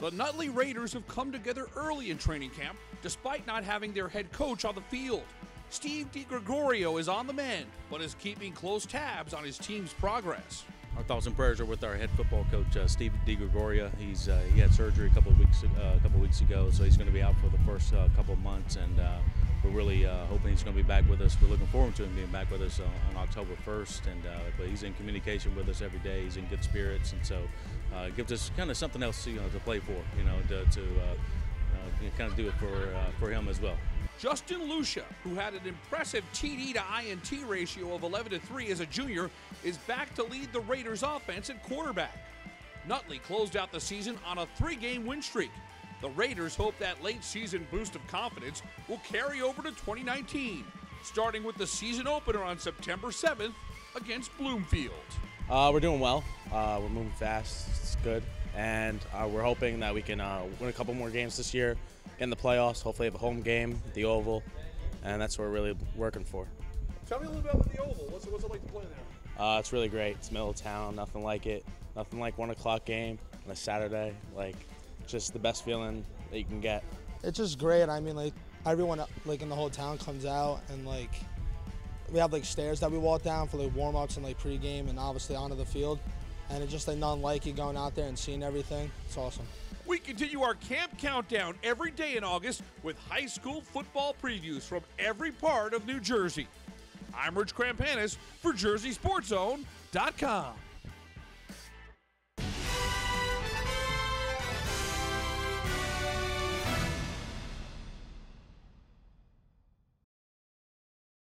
The Nutley Raiders have come together early in training camp despite not having their head coach on the field. Steve DiGregorio is on the mend, but is keeping close tabs on his team's progress. Our thoughts and prayers are with our head football coach, uh, Steve DiGregorio. He's uh, he had surgery a couple of weeks uh, a couple of weeks ago, so he's going to be out for the first uh, couple of months, and uh, we're really uh, hoping he's going to be back with us. We're looking forward to him being back with us on, on October 1st, and uh, but he's in communication with us every day. He's in good spirits, and so uh, it gives us kind of something else you know to play for, you know, to, to uh, kind of do it for for him as well. Justin Lucia, who had an impressive TD to INT ratio of 11 to 3 as a junior, is back to lead the Raiders offense at quarterback. Nutley closed out the season on a three game win streak. The Raiders hope that late season boost of confidence will carry over to 2019, starting with the season opener on September 7th against Bloomfield. Uh, we're doing well. Uh, we're moving fast. It's good. And uh, we're hoping that we can uh, win a couple more games this year in the playoffs. Hopefully, have a home game, at the Oval, and that's what we're really working for. Tell me a little bit about the Oval. What's it, what's it like to play there? Uh, it's really great. It's middle of town. Nothing like it. Nothing like one o'clock game on a Saturday. Like, just the best feeling that you can get. It's just great. I mean, like everyone like in the whole town comes out and like we have like stairs that we walk down for like warm ups and like pregame and obviously onto the field. And it's just like nothing like it going out there and seeing everything. It's awesome. We continue our camp countdown every day in August with high school football previews from every part of New Jersey. I'm Rich Chrampanis for JerseySportsZone.com.